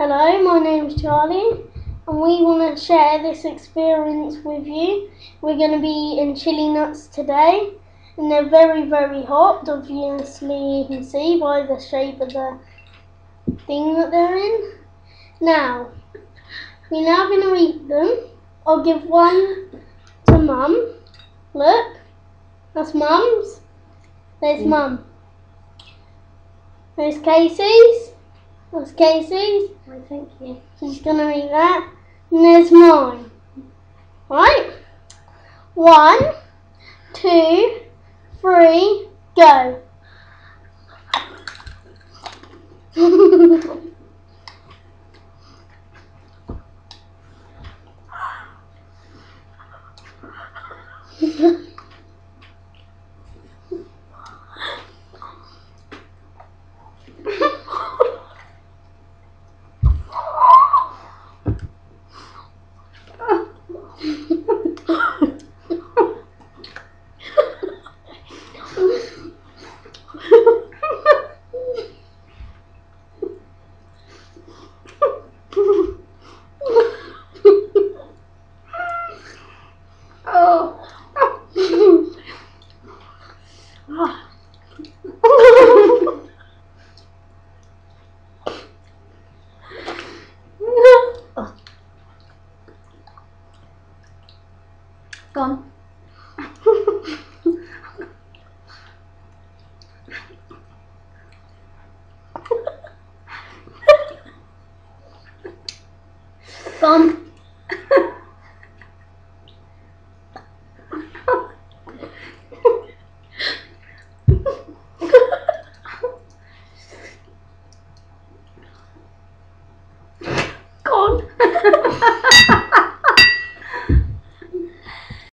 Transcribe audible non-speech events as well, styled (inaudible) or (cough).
Hello, my name's Charlie, and we want to share this experience with you. We're going to be in chili nuts today, and they're very, very hot. Obviously, you can see by the shape of the thing that they're in. Now, we're now going to eat them. I'll give one to Mum. Look, that's Mum's. There's mm. Mum. There's Casey's. That's Casey's. Why, thank you. She's gonna read that. And there's mine. Right? One, two, three, go. (laughs) con. Con.